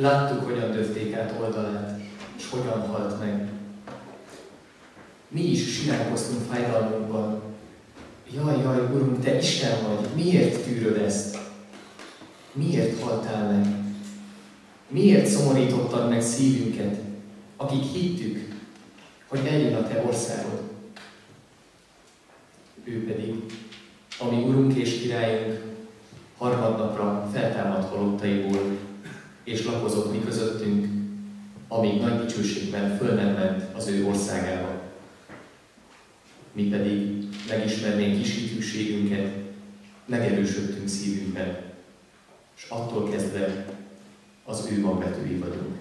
Láttuk, hogyan döfték át oldalát, és hogyan halt meg. Mi is siránkoztunk fájdalmunkban. Jaj, jaj, Urunk, Te Isten vagy, miért tűröd ezt? Miért haltál meg? Miért szomorítottad meg szívünket, akik hittük, hogy eljön a Te országod? Ő pedig, ami Urunk és Királyunk, harmadnapra feltámad halottaiból, és lakozott mi közöttünk, amíg nagy dicsőségben föl nem ment az ő országába. Mi pedig megismernénk kis hitűségünket, megerősödtünk szívünkben, és attól kezdve az ő magvetői vagyunk.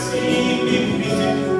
assim me.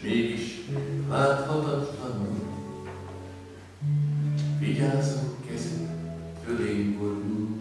S mégis láthatatlanul. Vigyázunk kezed fölénk borul.